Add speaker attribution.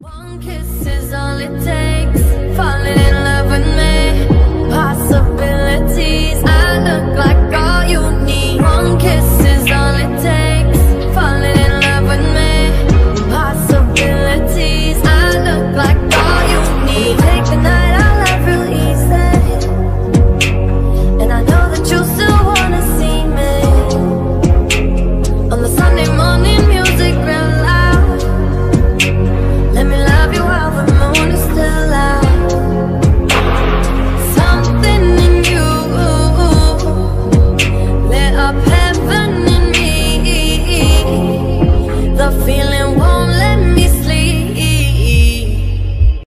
Speaker 1: One kiss is all it takes.